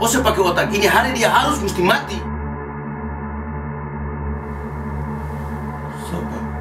Oh saya pakai otak, ini hari dia harus mesti mati. Sobat.